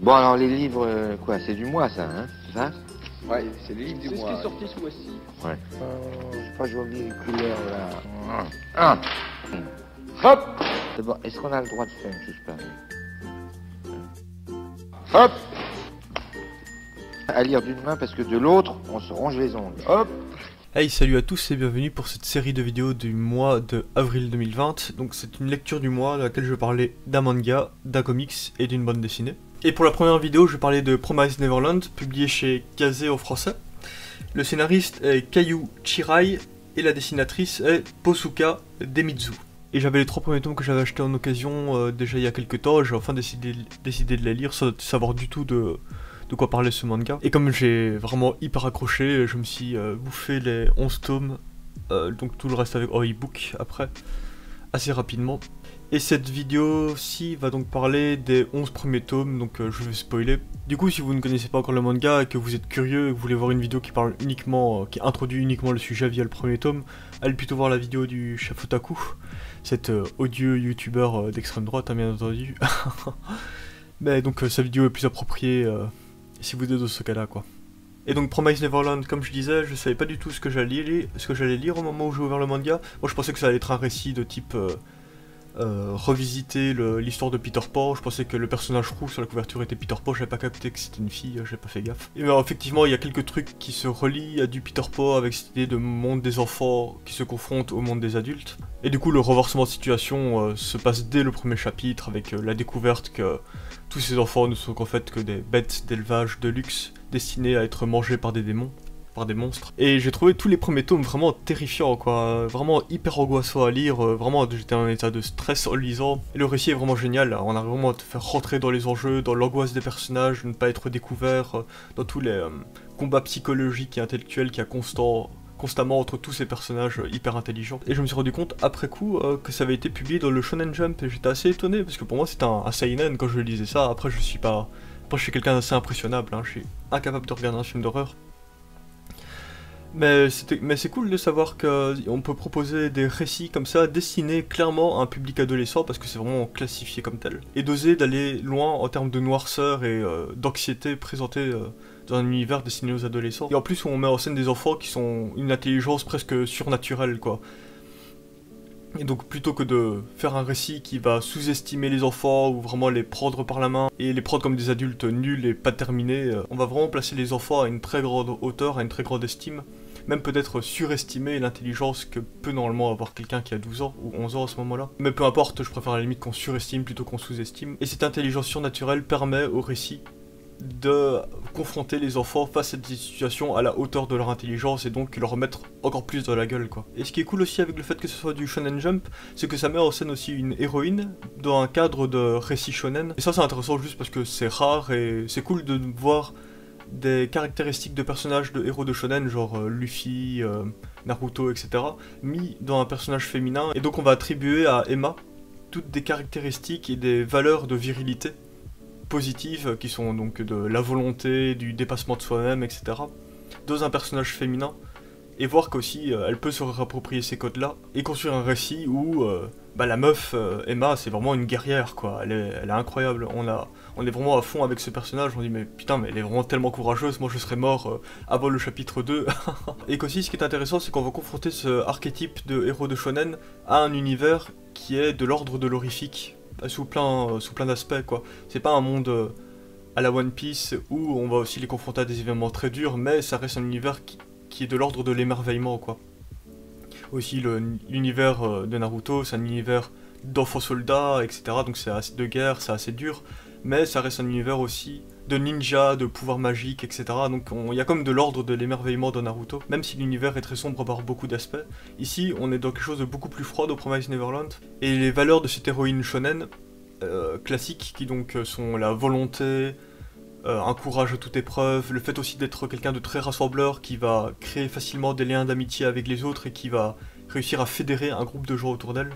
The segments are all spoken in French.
Bon, alors les livres, euh, quoi, c'est du mois, ça, hein C'est ça Ouais, c'est le livre du C'est ce qui mois. est sorti ce mois-ci. Ouais. Oh, j'ai pas joli les couleurs là. Ah. Hop D'abord, est-ce qu'on a le droit de faire une chose pareille Hop À lire d'une main parce que de l'autre, on se ronge les ongles. Hop Hey salut à tous et bienvenue pour cette série de vidéos du mois de avril 2020. Donc c'est une lecture du mois dans laquelle je vais parler d'un manga, d'un comics et d'une bande dessinée. Et pour la première vidéo je vais parler de Promise Neverland, publié chez Kazé en français. Le scénariste est Kayu Chirai et la dessinatrice est Posuka Demitsu. Et j'avais les trois premiers tomes que j'avais achetés en occasion euh, déjà il y a quelques temps, j'ai enfin décidé, de les lire sans savoir du tout de, quoi parlait ce manga. Et comme j'ai vraiment hyper accroché, je me suis euh, bouffé les 11 tomes, euh, donc tout le reste avec en e-book après, assez rapidement. Et cette vidéo-ci va donc parler des 11 premiers tomes, donc euh, je vais spoiler. Du coup, si vous ne connaissez pas encore le manga et que vous êtes curieux et que vous voulez voir une vidéo qui parle uniquement, euh, qui introduit uniquement le sujet via le premier tome, allez plutôt voir la vidéo du chef Otaku, cet euh, odieux youtubeur d'extrême droite, hein, bien entendu. Mais donc sa vidéo est plus appropriée si vous êtes dans ce cas-là, quoi. Et donc Promise Neverland, comme je disais, je savais pas du tout ce que j'allais lire, ce que j'allais lire au moment où j'ai ouvert le manga. Moi, je pensais que ça allait être un récit de type euh, euh, revisiter l'histoire de Peter Pan. Je pensais que le personnage roux sur la couverture était Peter Pan. J'avais pas capté que c'était une fille, j'ai pas fait gaffe. Alors, effectivement, il y a quelques trucs qui se relient à du Peter Pan avec cette idée de monde des enfants qui se confrontent au monde des adultes. Et du coup, le renversement de situation euh, se passe dès le premier chapitre avec euh, la découverte que tous ces enfants ne sont qu'en fait que des bêtes d'élevage de luxe destinées à être mangées par des démons, par des monstres. Et j'ai trouvé tous les premiers tomes vraiment terrifiants, quoi, vraiment hyper angoissants à lire, euh, vraiment j'étais en état de stress en le lisant. Et le récit est vraiment génial, on arrive vraiment à te faire rentrer dans les enjeux, dans l'angoisse des personnages, ne pas être découvert, euh, dans tous les euh, combats psychologiques et intellectuels qu'il y a constant constamment entre tous ces personnages hyper intelligents. Et je me suis rendu compte après coup que ça avait été publié dans le Shonen Jump et j'étais assez étonné parce que pour moi c'était un, un seinen quand je lisais ça. Après je suis pas, après je suis quelqu'un d'assez impressionnable, hein. je suis incapable de regarder un film d'horreur. Mais c'est cool de savoir qu'on peut proposer des récits comme ça destinés clairement à un public adolescent parce que c'est vraiment classifié comme tel. Et d'oser d'aller loin en termes de noirceur et euh, d'anxiété présentée euh, dans un univers destiné aux adolescents. Et en plus, on met en scène des enfants qui sont une intelligence presque surnaturelle, quoi. Et donc, plutôt que de faire un récit qui va sous-estimer les enfants ou vraiment les prendre par la main et les prendre comme des adultes nuls et pas terminés, euh, on va vraiment placer les enfants à une très grande hauteur, à une très grande estime. Même peut-être surestimer l'intelligence que peut normalement avoir quelqu'un qui a 12 ans ou 11 ans à ce moment-là. Mais peu importe, je préfère à la limite qu'on surestime plutôt qu'on sous-estime. Et cette intelligence surnaturelle permet au récit de confronter les enfants face à des situations à la hauteur de leur intelligence et donc leur mettre encore plus dans la gueule quoi. Et ce qui est cool aussi avec le fait que ce soit du shonen jump, c'est que ça met en scène aussi une héroïne dans un cadre de récit shonen. Et ça c'est intéressant juste parce que c'est rare et c'est cool de voir des caractéristiques de personnages de héros de shonen genre euh, Luffy, euh, Naruto, etc. mis dans un personnage féminin et donc on va attribuer à Emma toutes des caractéristiques et des valeurs de virilité positives qui sont donc de la volonté, du dépassement de soi-même, etc. dans un personnage féminin et voir qu'aussi euh, elle peut se réapproprier ces codes-là et construire un récit où bah, la meuf Emma c'est vraiment une guerrière quoi, elle est, elle est incroyable, on, a, on est vraiment à fond avec ce personnage, on dit mais putain mais elle est vraiment tellement courageuse, moi je serais mort euh, avant le chapitre 2 et qu'aussi ce qui est intéressant c'est qu'on va confronter ce archétype de héros de shonen à un univers qui est de l'ordre de l'horrifique sous plein, euh, plein d'aspects quoi. C'est pas un monde euh, à la One Piece où on va aussi les confronter à des événements très durs, mais ça reste un univers qui, est de l'ordre de l'émerveillement quoi. Aussi l'univers euh, de Naruto, c'est un univers d'enfants soldats, etc. Donc c'est assez de guerre, c'est assez dur, mais ça reste un univers aussi de ninja, de pouvoirs magiques, etc. Donc on- il y a comme de l'ordre de l'émerveillement dans Naruto, même si l'univers est très sombre par beaucoup d'aspects. Ici, on est dans quelque chose de beaucoup plus froid au Promise Neverland, et les valeurs de cette héroïne shonen euh, classiques, qui donc euh, sont la volonté, euh, un courage à toute épreuve, le fait aussi d'être quelqu'un de très rassembleur, qui va créer facilement des liens d'amitié avec les autres et qui va réussir à fédérer un groupe de gens autour d'elle.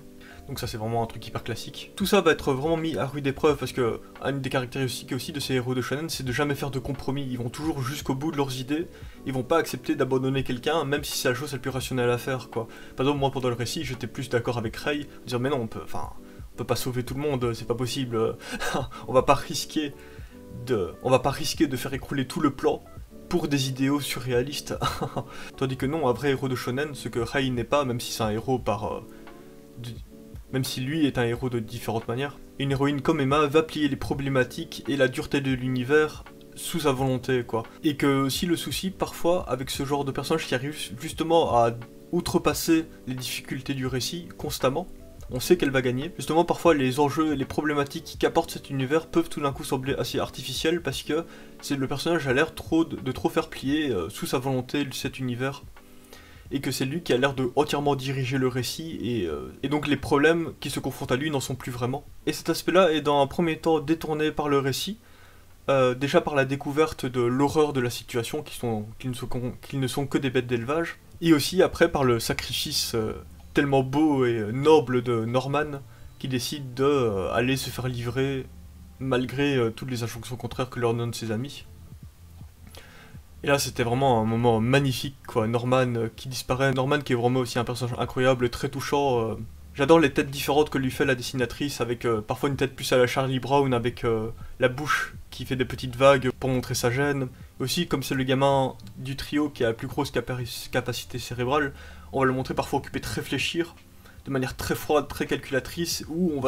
Donc ça c'est vraiment un truc hyper classique. Tout ça va être vraiment mis à rude épreuve parce que une des caractéristiques aussi de ces héros de shonen c'est de jamais faire de compromis. Ils vont toujours jusqu'au bout de leurs idées. Ils vont pas accepter d'abandonner quelqu'un même si c'est la chose la plus rationnelle à faire quoi. Par exemple moi pendant le récit j'étais plus d'accord avec Rei, dire mais non on peut, enfin on peut pas sauver tout le monde, c'est pas possible. on va pas risquer de... On va pas risquer de faire écrouler tout le plan pour des idéaux surréalistes. Tandis que non, un vrai héros de shonen, ce que Rai n'est pas, même si c'est un héros par... euh, Même si lui est un héros de différentes manières. Une héroïne comme Emma va plier les problématiques et la dureté de l'univers sous sa volonté, quoi. Et que si le souci, parfois, avec ce genre de personnage qui arrive justement à outrepasser les difficultés du récit constamment, on sait qu'elle va gagner. Justement, parfois, les enjeux et les problématiques qu'apporte cet univers peuvent tout d'un coup sembler assez artificiels parce que le personnage a l'air de trop faire plier euh, sous sa volonté cet univers et que c'est lui qui a l'air de entièrement diriger le récit et, euh, et donc les problèmes qui se confrontent à lui n'en sont plus vraiment. Et cet aspect-là est dans un premier temps détourné par le récit, euh, déjà par la découverte de l'horreur de la situation, qui, ne sont, que des bêtes d'élevage, et aussi après par le sacrifice euh, tellement beau et noble de Norman, qui décide de euh, aller se faire livrer malgré toutes les injonctions contraires que leur donnent ses amis. Et là, c'était vraiment un moment magnifique, quoi. Norman euh, qui disparaît, Norman qui est vraiment aussi un personnage incroyable, très touchant. euh. J'adore les têtes différentes que lui fait la dessinatrice, avec euh, parfois une tête plus à la Charlie Brown, avec la bouche qui fait des petites vagues pour montrer sa gêne. Aussi, comme c'est le gamin du trio qui a la plus grosse capa- capacité cérébrale, on va le montrer parfois occupé de réfléchir, de manière très froide, très calculatrice, où,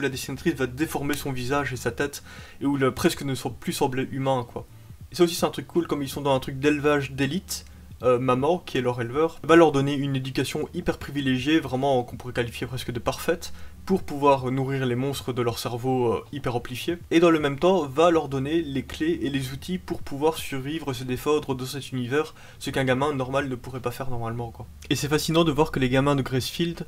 la dessinatrice va déformer son visage et sa tête, et où le presque ne sont plus sembler humain, quoi. Ça aussi, c'est un truc cool, comme ils sont dans un truc d'élevage d'élite. euh, maman, qui est leur éleveur, va leur donner une éducation hyper privilégiée, vraiment qu'on pourrait qualifier presque de parfaite, pour pouvoir nourrir les monstres de leur cerveau euh, hyper amplifié. Et dans le même temps, va leur donner les clés et les outils pour pouvoir survivre, se défendre dans cet univers, ce qu'un gamin normal ne pourrait pas faire normalement. Quoi. Et c'est fascinant de voir que les gamins de Gracefield,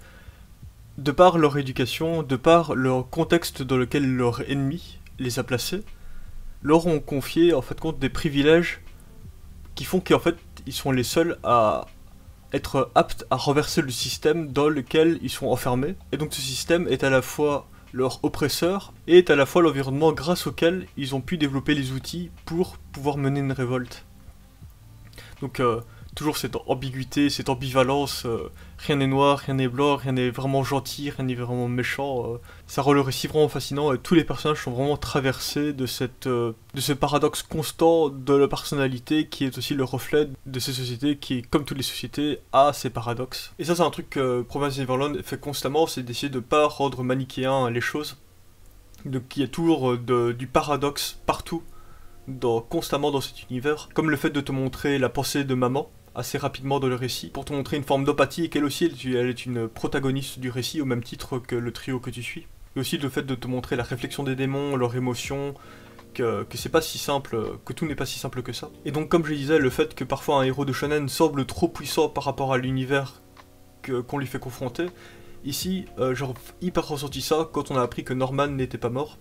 de par leur éducation, de par leur contexte dans lequel leur ennemi les a placés, leur ont confié en fait des privilèges qui font qu'en fait ils sont les seuls à être aptes à renverser le système dans lequel ils sont enfermés. Et donc ce système est à la fois leur oppresseur et est à la fois l'environnement grâce auquel ils ont pu développer les outils pour pouvoir mener une révolte. Donc euh, toujours cette ambiguïté, cette ambivalence, euh, rien n'est noir, rien n'est blanc, rien n'est vraiment gentil, rien n'est vraiment méchant. euh, ça rend le récit vraiment fascinant et tous les personnages sont vraiment traversés de, cette, euh, de ce paradoxe constant de la personnalité qui est aussi le reflet de ces sociétés qui, comme toutes les sociétés, a ces paradoxes. Et ça c'est un truc que Province Neverland fait constamment, c'est d'essayer de pas rendre manichéen les choses, de qu'il y ait toujours de- du paradoxe partout, constamment dans cet univers, comme le fait de te montrer la pensée de maman assez rapidement dans le récit, pour te montrer une forme d'empathie et qu'elle aussi elle, est une protagoniste du récit au même titre que le trio que tu suis. Et aussi le fait de te montrer la réflexion des démons, leurs émotions, que, que c'est pas si simple, que tout n'est pas si simple que ça. Et donc comme je disais, le fait que parfois un héros de shonen semble trop puissant par rapport à l'univers qu'on lui fait confronter, ici euh, j'ai hyper ressenti ça quand on a appris que Norman n'était pas mort.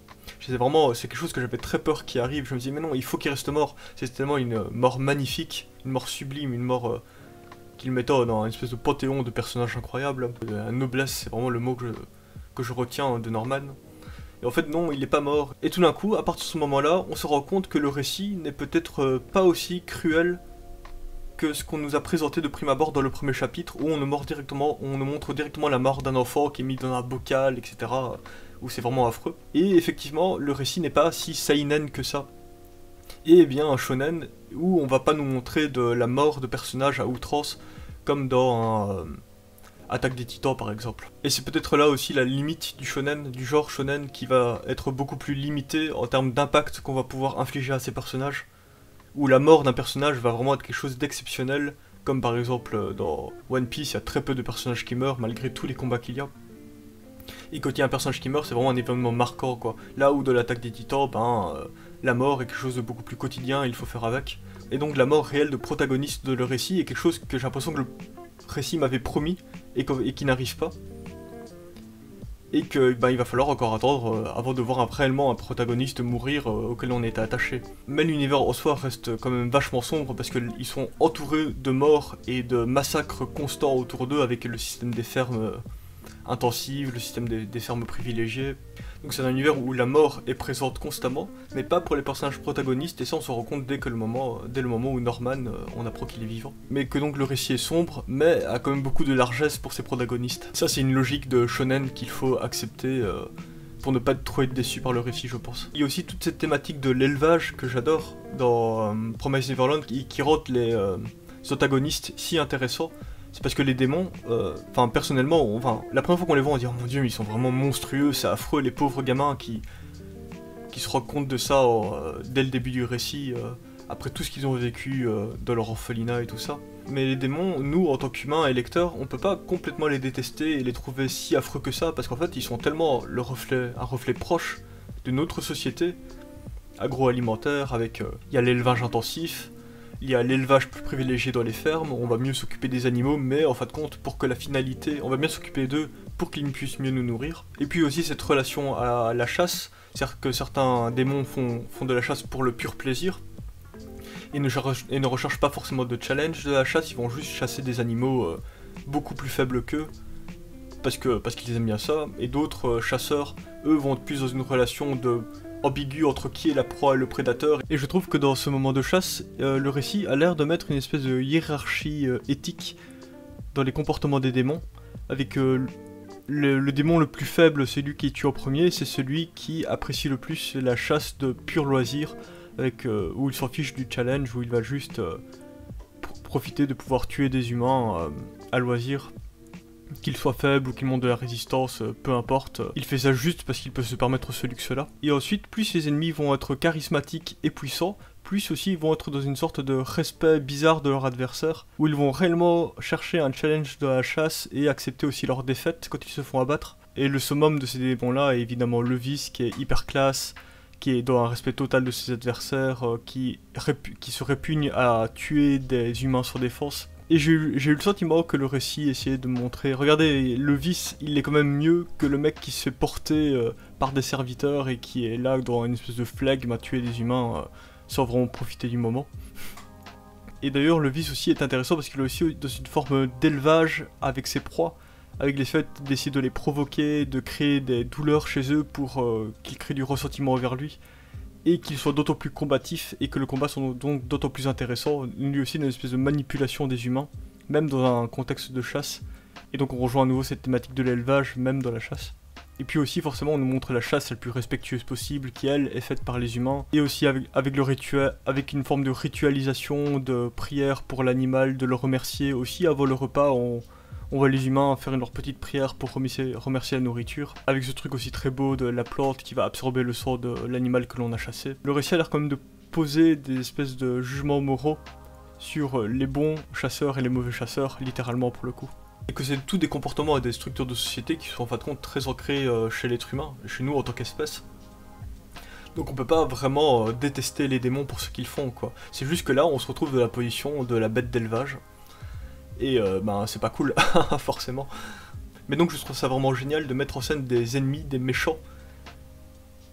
Vraiment, c'est quelque chose que j'avais très peur qui arrive. Je me disais mais non, il faut qu'il reste mort. C'est tellement une euh, mort magnifique, une mort sublime, une mort euh, qu'il mettait dans une espèce de panthéon de personnages incroyables. Euh, La noblesse, c'est vraiment le mot que je, retiens de Norman. Et en fait, non, il n'est pas mort. Et tout d'un coup, à partir de ce moment-là, on se rend compte que le récit n'est peut-être euh, pas aussi cruel que ce qu'on nous a présenté de prime abord dans le premier chapitre, où on nous, directement, on nous montre directement la mort d'un enfant qui est mis dans un bocal, etc. Où c'est vraiment affreux. Et effectivement, le récit n'est pas si seinen que ça. Et bien un shonen où on va pas nous montrer de la mort de personnages à outrance, comme dans euh, Attaque des Titans par exemple. Et c'est peut-être là aussi la limite du shonen, du genre shonen, qui va être beaucoup plus limité en termes d'impact qu'on va pouvoir infliger à ces personnages. Où la mort d'un personnage va vraiment être quelque chose d'exceptionnel, comme par exemple euh, dans One Piece, il y a très peu de personnages qui meurent malgré tous les combats qu'il y a. Et quand il y a un personnage qui meurt, c'est vraiment un événement marquant quoi. Là où dans l'attaque des titans, ben, euh, la mort est quelque chose de beaucoup plus quotidien, il faut faire avec. Et donc la mort réelle de protagoniste de le récit est quelque chose que j'ai l'impression que le récit m'avait promis et, qui n'arrive pas. Et que ben, il va falloir encore attendre euh, avant de voir réellement un protagoniste mourir euh, auquel on était attaché. Mais l'univers en soi reste quand même vachement sombre parce qu'ils sont entourés de morts et de massacres constants autour d'eux avec le système des fermes intensives, le système des, fermes privilégiées. Donc c'est un univers où la mort est présente constamment, mais pas pour les personnages protagonistes, et ça on se rend compte dès, le moment, où Norman, euh, on apprend qu'il est vivant. Mais que donc le récit est sombre, mais a quand même beaucoup de largesse pour ses protagonistes. Ça c'est une logique de shonen qu'il faut accepter, euh, pour ne pas trop être déçu par le récit, je pense. Il y a aussi toute cette thématique de l'élevage que j'adore dans euh, Promise Neverland qui, qui rend les euh, antagonistes si intéressants. C'est parce que les démons, euh, enfin personnellement, enfin la première fois qu'on les voit, on dit oh mon dieu, ils sont vraiment monstrueux, c'est affreux, les pauvres gamins qui qui se rendent compte de ça euh, dès le début du récit, euh, après tout ce qu'ils ont vécu dans leur orphelinat et tout ça. Mais les démons, nous en tant qu'humains et lecteurs, on peut pas complètement les détester et les trouver si affreux que ça, parce qu'en fait ils sont tellement le reflet, un reflet proche de notre société agroalimentaire, avec il y a l'élevage intensif, il y a l'élevage plus privilégié dans les fermes, on va mieux s'occuper des animaux, mais en fin de compte, pour que la finalité, on va bien s'occuper d'eux pour qu'ils puissent mieux nous nourrir. Et puis aussi cette relation à la chasse, c'est-à-dire que certains démons font, de la chasse pour le pur plaisir, et ne, et recherchent pas forcément de challenge de la chasse, ils vont juste chasser des animaux euh, beaucoup plus faibles qu'eux, parce que parce qu'ils aiment bien ça, et d'autres euh, chasseurs, eux, vont être plus dans une relation de ambigu entre qui est la proie et le prédateur. Et je trouve que dans ce moment de chasse, euh, le récit a l'air de mettre une espèce de hiérarchie euh, éthique dans les comportements des démons, avec euh, le, démon le plus faible, celui qui tue en premier, c'est celui qui apprécie le plus la chasse de pur loisir, avec, où il s'en fiche du challenge, où il va juste pr- profiter de pouvoir tuer des humains à loisir qu'il soit faible ou qu'il monte de la résistance, euh, peu importe, il fait ça juste parce qu'il peut se permettre ce luxe-là. Et ensuite, plus les ennemis vont être charismatiques et puissants, plus aussi ils vont être dans une sorte de respect bizarre de leur adversaire, où ils vont réellement chercher un challenge de la chasse et accepter aussi leur défaite quand ils se font abattre. Et le summum de ces démons-là est évidemment Levis, qui est hyper classe, qui est dans un respect total de ses adversaires, euh, qui, qui se répugne à tuer des humains sans défense. Et j'ai eu, le sentiment que le récit essayait de montrer, regardez, le vice, il est quand même mieux que le mec qui se fait porter euh, par des serviteurs et qui est là dans une espèce de flegme à tuer des humains euh, sans vraiment profiter du moment. Et d'ailleurs, le vice aussi est intéressant parce qu'il est aussi dans une forme d'élevage avec ses proies, avec les fait d'essayer de les provoquer, de créer des douleurs chez eux pour euh, qu'ils créent du ressentiment envers lui, et qu'ils soient d'autant plus combatifs et que le combat soit donc d'autant plus intéressant. Lui aussi, une espèce de manipulation des humains, même dans un contexte de chasse. Et donc on rejoint à nouveau cette thématique de l'élevage, même dans la chasse. Et puis aussi, forcément, on nous montre la chasse la plus respectueuse possible, qui elle est faite par les humains, et aussi avec, avec une forme de ritualisation, de prière pour l'animal, de le remercier. Aussi, avant le repas, on, on voit les humains faire leur petite prière pour remercier, la nourriture, avec ce truc aussi très beau de la plante qui va absorber le sang de l'animal que l'on a chassé. Le récit a l'air quand même de poser des espèces de jugements moraux sur les bons chasseurs et les mauvais chasseurs, littéralement pour le coup. Et que c'est tous des comportements et des structures de société qui sont en fin de compte très ancrés euh, chez l'être humain, chez nous en tant qu'espèce. Donc on peut pas vraiment euh, détester les démons pour ce qu'ils font, quoi. C'est juste que là, on se retrouve de la position de la bête d'élevage. Et euh, ben c'est pas cool, forcément. Mais donc je trouve ça vraiment génial de mettre en scène des ennemis, des méchants,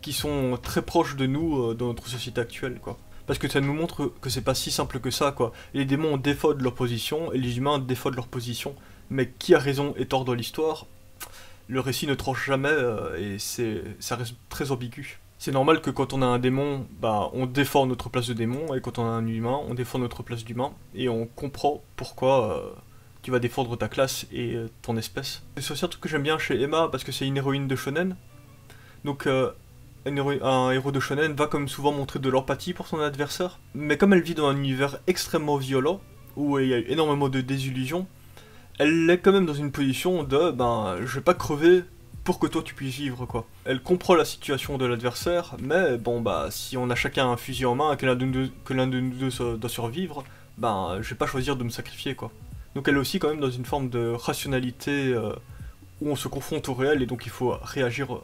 qui sont très proches de nous euh, dans notre société actuelle, quoi. Parce que ça nous montre que c'est pas si simple que ça, quoi. Les démons défaudent leur position, et les humains défaudent leur position. Mais qui a raison et tort dans l'histoire? Le récit ne tranche jamais, euh, et c'est ça reste très ambigu. C'est normal que quand on a un démon, bah, on défend notre place de démon, et quand on a un humain, on défend notre place d'humain, et on comprend pourquoi euh, tu vas défendre ta classe et euh, ton espèce. C'est aussi un truc que j'aime bien chez Emma, parce que c'est une héroïne de shonen. Donc, euh, un, héro- un héros de shonen va comme souvent montrer de l'empathie pour son adversaire, mais comme elle vit dans un univers extrêmement violent, où il y a eu énormément de désillusions, elle est quand même dans une position de ben je vais pas crever pour que toi tu puisses vivre quoi. Elle comprend la situation de l'adversaire, mais bon bah si on a chacun un fusil en main et que l'un de nous deux, doit survivre, ben je vais pas choisir de me sacrifier quoi. Donc elle est aussi quand même dans une forme de rationalité euh, où on se confronte au réel et donc il faut réagir euh,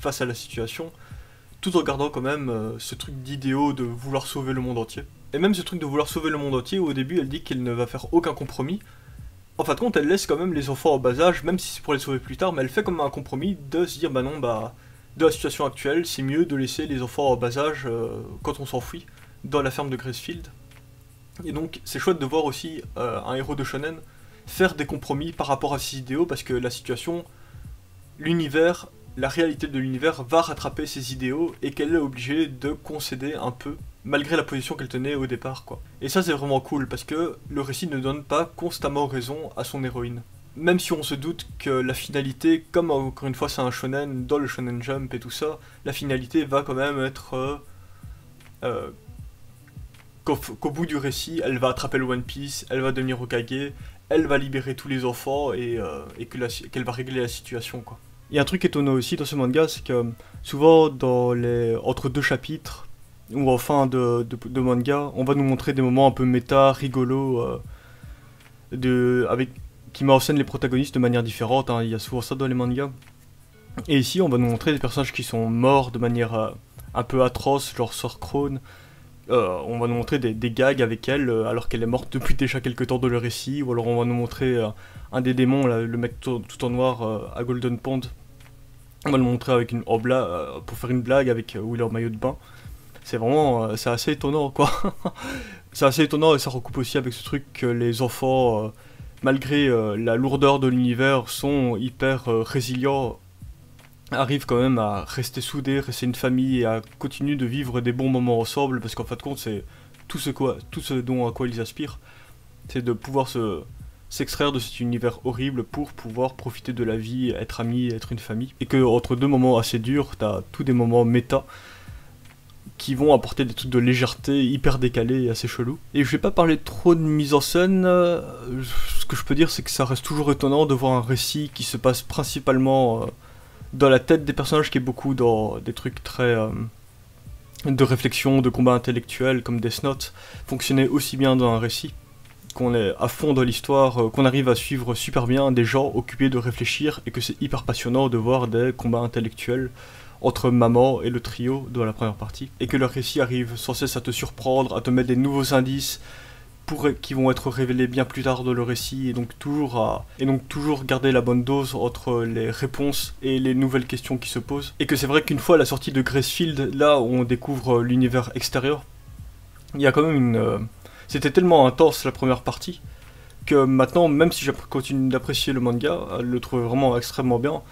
face à la situation, tout en gardant quand même euh, ce truc d'idéaux de vouloir sauver le monde entier. Et même ce truc de vouloir sauver le monde entier, au début elle dit qu'elle ne va faire aucun compromis, en fin de compte, elle laisse quand même les enfants en bas âge, même si c'est pour les sauver plus tard, mais elle fait comme un compromis de se dire bah non, bah, de la situation actuelle, c'est mieux de laisser les enfants en bas âge euh, quand on s'enfuit dans la ferme de Gracefield. Et donc, c'est chouette de voir aussi euh, un héros de shonen faire des compromis par rapport à ses idéaux, parce que la situation, l'univers, la réalité de l'univers va rattraper ses idéaux et qu'elle est obligée de concéder un peu malgré la position qu'elle tenait au départ quoi. Et ça c'est vraiment cool parce que le récit ne donne pas constamment raison à son héroïne. même si on se doute que la finalité, comme encore une fois c'est un shonen, dans le shonen jump et tout ça, la finalité va quand même être euh, euh, qu'au bout du récit, elle va attraper le One Piece, elle va devenir Okage, elle va libérer tous les enfants et, euh, qu'elle va régler la situation quoi. Il y a un truc étonnant aussi dans ce manga, c'est que souvent dans les entre deux chapitres ou en fin de, manga, on va nous montrer des moments un peu méta, rigolos, de, avec qui met en scène les protagonistes de manière différente, hein. il y a souvent ça dans les mangas. Et ici, on va nous montrer des personnages qui sont morts de manière euh, un peu atroce, genre Sor Krone. Euh, on va nous montrer des, gags avec elle euh, alors qu'elle est morte depuis déjà quelques temps de le récit. Ou alors on va nous montrer un des démons, le mec tout, en noir à Golden Pond. On va le montrer avec une pour faire une blague avec où maillot de bain. C'est vraiment, c'est assez étonnant quoi. c'est assez étonnant et ça recoupe aussi avec ce truc que les enfants malgré euh, la lourdeur de l'univers, sont hyper euh, résilients, arrivent quand même à rester soudés, rester une famille et à continuer de vivre des bons moments ensemble, parce qu'en fin de compte, c'est tout ce, quoi, tout ce dont à quoi ils aspirent, c'est de pouvoir se s'extraire de cet univers horrible pour pouvoir profiter de la vie, être amis, être une famille. Et que entre deux moments assez durs, t'as tous des moments méta qui vont apporter des trucs de légèreté hyper décalés et assez chelous. Et je vais pas parler trop de mise en scène, euh, ce que je peux dire c'est que ça reste toujours étonnant de voir un récit qui se passe principalement euh, dans la tête des personnages, qui est beaucoup dans des trucs très... Euh, de réflexion, de combat intellectuel comme Death Note, fonctionner aussi bien dans un récit qu'on est à fond dans l'histoire, qu'on arrive à suivre super bien des gens occupés de réfléchir et que c'est hyper passionnant de voir des combats intellectuels entre maman et le trio de la première partie, et que le récit arrive sans cesse à te surprendre, à te mettre des nouveaux indices qui vont être révélés bien plus tard dans le récit, et donc toujours à, et donc toujours garder la bonne dose entre les réponses et les nouvelles questions qui se posent. Et que c'est vrai qu'une fois la sortie de Gracefield, là où on découvre l'univers extérieur, il y a quand même une... Euh, c'était tellement intense la première partie, que maintenant, même si je continue d'apprécier le manga, le trouve vraiment extrêmement bien,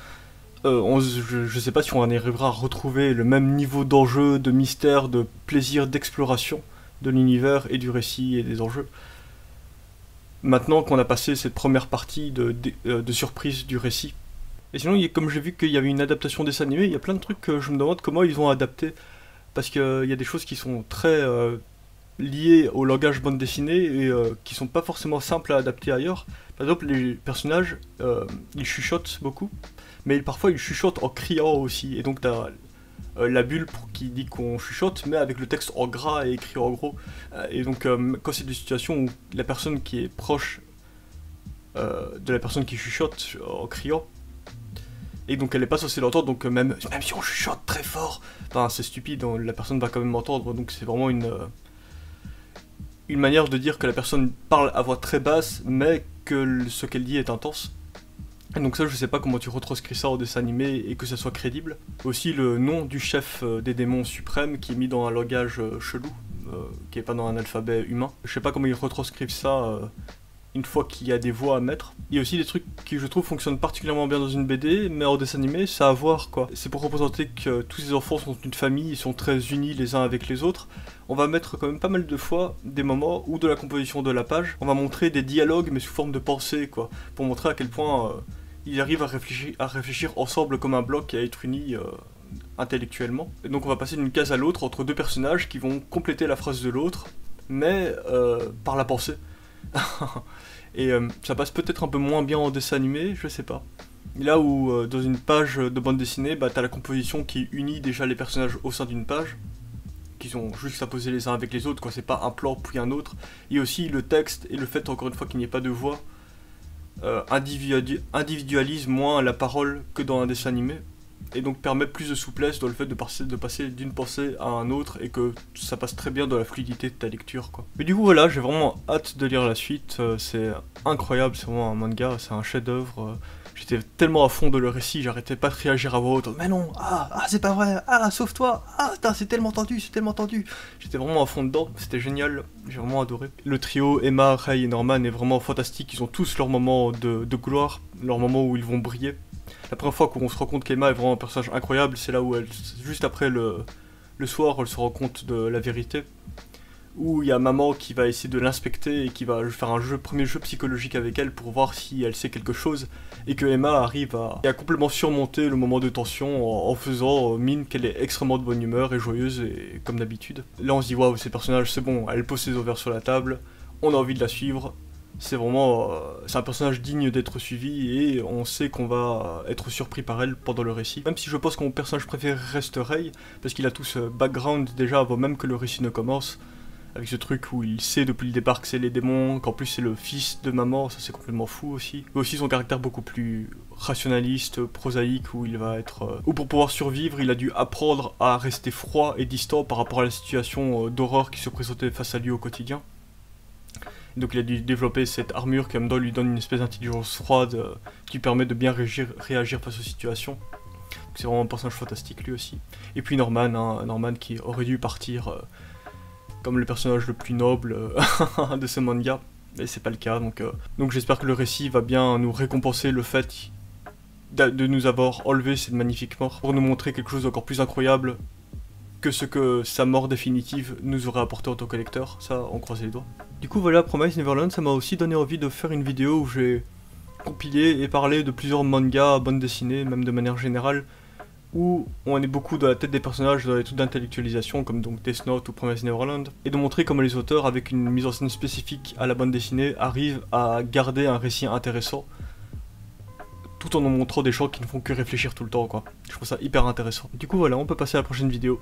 euh, je, ne sais pas si on arrivera à retrouver le même niveau d'enjeu, de mystère, de plaisir, d'exploration de l'univers et du récit et des enjeux. Maintenant qu'on a passé cette première partie de, euh, surprise du récit. Et sinon, comme j'ai vu qu'il y avait une adaptation des animés, il y a plein de trucs que je me demande comment ils ont adapté. Parce qu'il y a des choses qui sont très euh, liées au langage bande dessinée et qui sont pas forcément simples à adapter ailleurs. Par exemple, les personnages, ils chuchotent beaucoup mais parfois il chuchote en criant aussi. Et donc t'as euh, la bulle pour qui dit qu'on chuchote, mais avec le texte en gras et écrit en gros. Euh, et donc euh, quand c'est des situations où la personne qui est proche de la personne qui chuchote en criant, et donc elle est pas censée l'entendre, donc même, même si on chuchote très fort, c'est stupide, hein, la personne va quand même m'entendre, donc c'est vraiment une, une manière de dire que la personne parle à voix très basse, mais que ce qu'elle dit est intense. Donc ça, je sais pas comment tu retranscris ça en dessin animé et que ça soit crédible. Aussi le nom du chef euh, des démons suprêmes qui est mis dans un langage euh, chelou, euh, qui est pas dans un alphabet humain. Je sais pas comment ils retranscrivent ça une fois qu'il y a des voix à mettre. Il y a aussi des trucs qui je trouve fonctionnent particulièrement bien dans une BD, mais en dessin animé, ça à voir quoi. C'est pour représenter que tous ces enfants sont une famille, ils sont très unis les uns avec les autres. On va mettre quand même pas mal de fois des moments où de la composition de la page, on va montrer des dialogues mais sous forme de pensée quoi, pour montrer à quel point ils arrivent à réfléchir, ensemble comme un bloc et à être unis euh, intellectuellement. Et donc on va passer d'une case à l'autre entre deux personnages qui vont compléter la phrase de l'autre, mais euh, par la pensée. et euh, ça passe peut-être un peu moins bien en dessin animé, je sais pas. Là où dans une page de bande dessinée, bah, t'as la composition qui unit déjà les personnages au sein d'une page, qui sont juste à poser les uns avec les autres, quoi. C'est pas un plan puis un autre. Et aussi le texte et le fait encore une fois qu'il n'y ait pas de voix euh, individualise moins la parole que dans un dessin animé et donc permet plus de souplesse dans le fait de passer d'une pensée à un autre et que ça passe très bien dans la fluidité de ta lecture quoi. Mais du coup voilà, j'ai vraiment hâte de lire la suite, euh, c'est incroyable, c'est vraiment un manga, c'est un chef-d'œuvre. J'étais tellement à fond de le récit, j'arrêtais pas de réagir à voix haute. Mais non, ah, ah c'est pas vrai, ah, sauve-toi, ah, c'est tellement tendu, c'est tellement tendu. J'étais vraiment à fond dedans, c'était génial, j'ai vraiment adoré. Le trio Emma, Ray et Norman est vraiment fantastique, ils ont tous leur moment de, gloire, leur moment où ils vont briller. La première fois qu'on se rend compte qu'Emma est vraiment un personnage incroyable, c'est là où elle, juste après le, le soir, elle se rend compte de la vérité où il y a maman qui va essayer de l'inspecter et qui va faire un premier jeu psychologique avec elle pour voir si elle sait quelque chose, et que Emma arrive à, complètement surmonter le moment de tension en, en faisant euh, mine qu'elle est extrêmement de bonne humeur et joyeuse, et, comme d'habitude. Là on se dit waouh, ces personnages c'est bon, elle pose ses ovaires sur la table, on a envie de la suivre, c'est vraiment euh, c'est un personnage digne d'être suivi et on sait qu'on va être surpris par elle pendant le récit. Même si je pense que mon personnage préféré reste Ray, parce qu'il a tout ce background déjà avant même que le récit ne commence, avec ce truc où il sait depuis le départ que c'est les démons, qu'en plus c'est le fils de maman, ça c'est complètement fou aussi. Mais aussi son caractère beaucoup plus rationaliste, prosaïque, où il va être... Euh, où pour pouvoir survivre, il a dû apprendre à rester froid et distant par rapport à la situation euh, d'horreur qui se présentait face à lui au quotidien. Donc il a dû développer cette armure qui en même temps lui donne une espèce d'intelligence froide euh, qui permet de bien réagir, face aux situations. C'est vraiment un personnage fantastique lui aussi. Et puis Norman, hein, Norman qui aurait dû partir euh, comme le personnage le plus noble euh, de ce manga, mais c'est pas le cas. Donc, euh, donc j'espère que le récit va bien nous récompenser le fait de nous avoir enlevé cette magnifique mort pour nous montrer quelque chose d'encore plus incroyable que ce que sa mort définitive nous aurait apporté en tant que. Ça, on croise les doigts. Du coup, voilà, Promise Neverland, ça m'a aussi donné envie de faire une vidéo où j'ai compilé et parlé de plusieurs mangas, bandes dessinées, même de manière générale, où on est beaucoup dans la tête des personnages dans les trucs d'intellectualisation, comme donc Death Note ou Promise Neverland, et de montrer comment les auteurs, avec une mise en scène spécifique à la bande dessinée, arrivent à garder un récit intéressant, tout en nous montrant des choses qui ne font que réfléchir tout le temps, quoi. Je trouve ça hyper intéressant. Du coup, voilà, on peut passer à la prochaine vidéo.